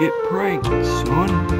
get pranked, son.